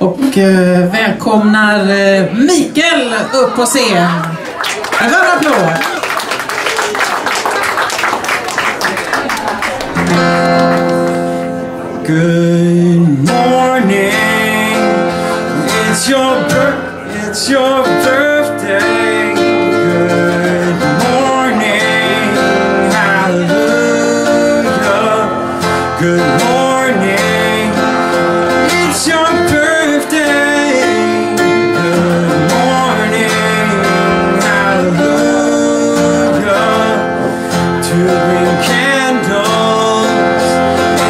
och eh, välkomnar eh, Mikael upp på scen. En varm applåd. Good morning. It's your bir- it's your birthday. Good morning. Candles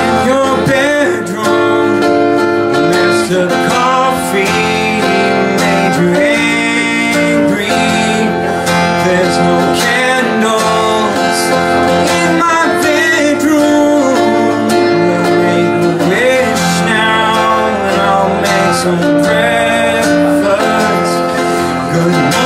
in your bedroom. Coffee made you angry. There's no candles in my bedroom. We'll make a wish now and I'll make some breakfast. Good night.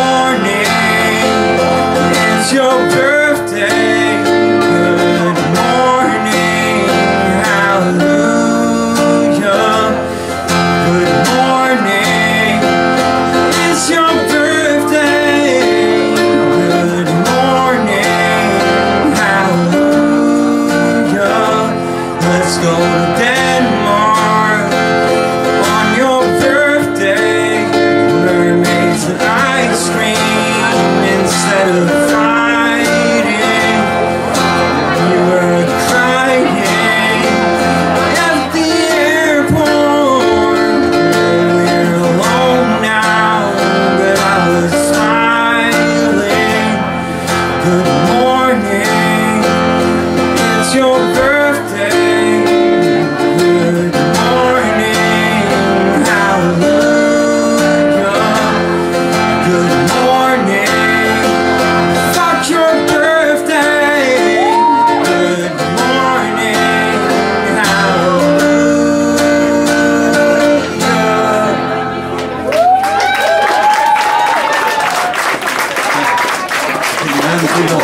go 감사합니다.